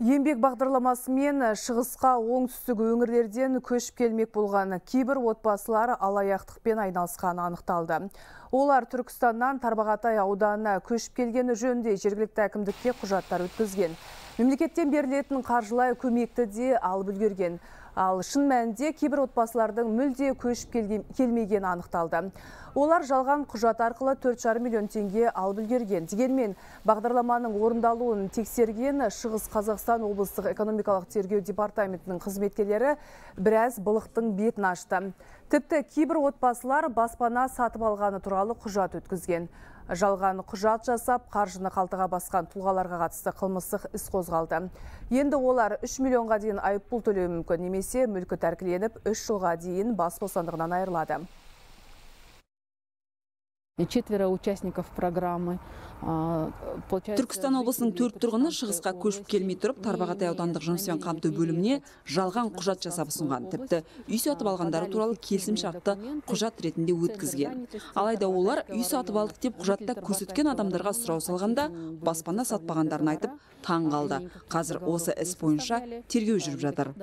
Еңбек бағдарламасымен шығысқа оңтүстік өңірлерден көшіп келмек болған кейбір отбасылар алаяқтықпен айналысқаны анықталды. Олар Түркістаннан Тарбағатай ауданына көшіп келгені жөнінде жергілікті әкімдікке құжаттар өткізген. Мемлекеттен берілетін қаржылай көмекті де алып үлгерген. Ал шын мәнінде кейбір отбасылардың мүлде көшіп келмеген анықталды. Олар жалған құжат арқылы 4,5 миллион теңге алып үлгерген. Дегенмен бағдарламаның орындалуын тексерген Шығыс Қазақстан облыстық экономикалық тергеу департаментінің қызметкерлері біраз былықтың бетін ашты. Тіпті кейбір отбасылар баспана сатып алғаны туралы құжат өткізген. Жалған құжат жасап, қаржыны қалтыға басқан тұлғаларға қатысты қылмыстық іс қозғалды. Енді олар 3 миллионға дейін айыппұл төлеуі мүмкін немесе мүлкі тәркіленіп 3 жылға дейін бас бостандығынан айырылады. Четверо участников программы түркістан облысының төрт тұрғыны шығысқа көшіп келмей тұрып тарбағатай аудандық жұмыспен қамту бөліміне жалған құжат жасап ұсынған. Тіпті үй сатып алғандары туралы келісімшартты құжат ретінде өткізген. алайда олар үй сатып алдық деп құжатта көрсеткен адамдарға сұрау салғанда баспана сатпағандарын айтып таң қалды. Қазір осы іс бойынша тергеу жүріп жатыр.